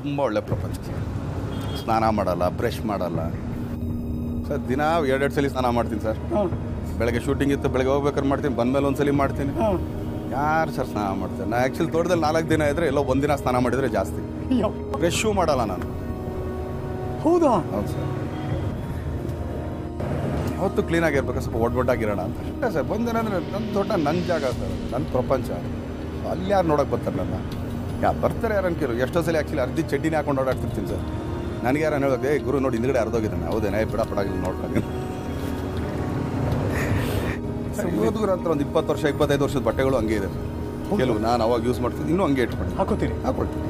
ತುಂಬ ಒಳ್ಳೆ ಪ್ರಪಂಚ. ಸರ್ ಸ್ನಾನ ಮಾಡಲ್ಲ ಬ್ರಷ್ ಮಾಡಲ್ಲ. ಸರ್ ದಿನ ಎರಡೆರಡು ಸಲ ಸ್ನಾನ ಮಾಡ್ತೀನಿ ಸರ್. ಬೆಳಗ್ಗೆ ಶೂಟಿಂಗ್ ಇತ್ತು ಬೆಳಗ್ಗೆ ಹೋಗ್ಬೇಕಾದ್ರೆ ಮಾಡ್ತೀನಿ ಬಂದಮೇಲೆ ಒಂದ್ಸಲಿ ಮಾಡ್ತೀನಿ. ಹಾಂ. ಯಾರು ಸರ್ ಸ್ನಾನ ಮಾಡ್ತಾರೆ? ನಾ ಆ್ಯಕ್ಚುಲಿ ತೋಟದಲ್ಲಿ ನಾಲ್ಕು ದಿನ ಇದ್ದರೆ ಎಲ್ಲೋ ಒಂದಿನ ಸ್ನಾನ ಮಾಡಿದರೆ ಜಾಸ್ತಿ. ಬ್ರಷ್ಷೂ ಬ್ರಷೂ ಮಾಡಲ್ಲ ನಾನು. ಹೌದಾ? ಹೌದು ಸರ್. ಯಾವತ್ತು ಕ್ಲೀನಾಗಿರ್ಬೇಕು ಸ್ವಲ್ಪ ಒಡ್ಬೊಡ್ಡಾಗಿರೋಣ ಅಂತ. ಸರ್ ಬಂದೇನಂದ್ರೆ ನನ್ನ ತೋಟ ನನ್ನ ಜಾಗ ಸರ್ ನನ್ನ ಪ್ರಪಂಚ. ಅಲ್ಲಿ ಯಾರು ನೋಡೋಕೆ ಬರ್ತಾರೆ ನನ್ನ ಯಾ ಬರ್ತಾರೆ ಯಾರು ಅನ್ಕಿರು ಎಷ್ಟೋ ಸಲ ಆ್ಯಕ್ಚುಲಿ ಅರ್ಧಿ ಚಡ್ಡಿನೇ ಹಾಕೊಂಡು ಓಡಾಡ್ತಿರ್ತೀನಿ ಸರ್. ನನಗೆ ಯಾರು ಹೇಳೋದು ಏ ಗುರು ನೋಡಿ ಹಿಂದ್ಗಡೆ ಅರ್ಧೋಗಿದ್ದಾನೆ ಹೌದೇನೆ? ಬಿಡ ಪಡ ನೋಡ್ಕೊಂಡು ಓದುಗರ ಹತ್ರ ಒಂದು ಇಪ್ಪತ್ತು ವರ್ಷ ಇಪ್ಪತ್ತೈದು ವರ್ಷದ ಬಟ್ಟೆಗಳು ಹಂಗೆ ಇದೆ. ಕೆಲವು ನಾನು ಅವಾಗ ಯೂಸ್ ಮಾಡ್ತೀನಿ ಇನ್ನೂ ಹಂಗೆ ಇಟ್ಕೊಂಡು ಹಾಕೋತೀನಿ ಹಾಕೊಳ್ತೀನಿ.